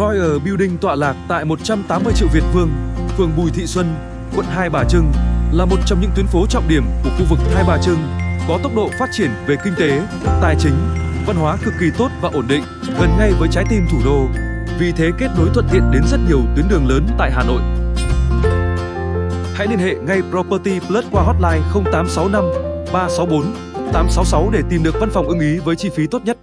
Royal Building tọa lạc tại 180 Triệu Việt Vương, phường Bùi Thị Xuân, quận Hai Bà Trưng là một trong những tuyến phố trọng điểm của khu vực Hai Bà Trưng, có tốc độ phát triển về kinh tế, tài chính, văn hóa cực kỳ tốt và ổn định, gần ngay với trái tim thủ đô. Vì thế kết nối thuận tiện đến rất nhiều tuyến đường lớn tại Hà Nội. Hãy liên hệ ngay Property Plus qua hotline 0865 364 866 để tìm được văn phòng ưng ý với chi phí tốt nhất.